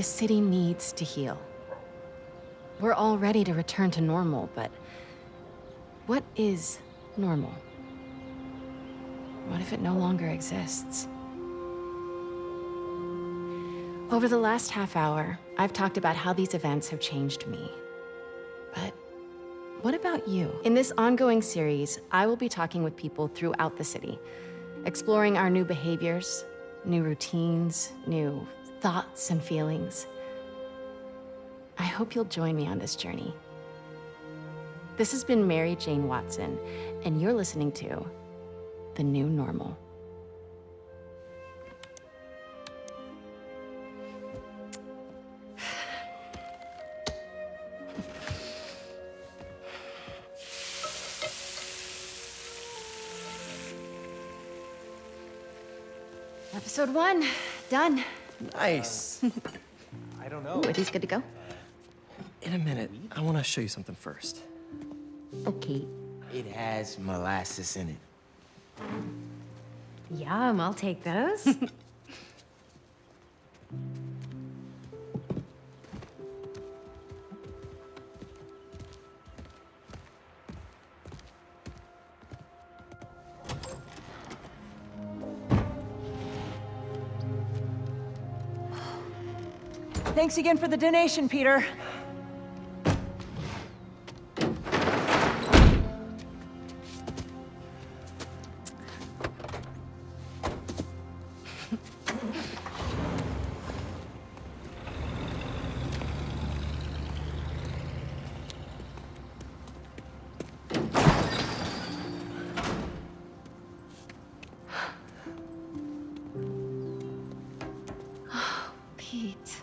This city needs to heal. We're all ready to return to normal, but what is normal? What if it no longer exists? Over the last half hour, I've talked about how these events have changed me. But what about you? In this ongoing series, I will be talking with people throughout the city, exploring our new behaviors, new routines, new thoughts and feelings. I hope you'll join me on this journey. This has been Mary Jane Watson, and you're listening to The New Normal. Episode one, done. Nice. I don't know. Ooh, are these good to go? Uh, in a minute, I want to show you something first. Okay. It has molasses in it. Yum, I'll take those. Thanks again for the donation, Peter. Oh, Pete.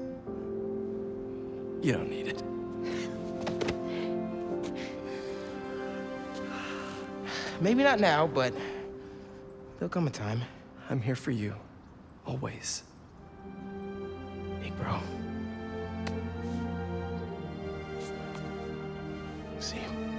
You don't need it. Maybe not now, but there'll come a time. I'm here for you, always. Big bro. See you.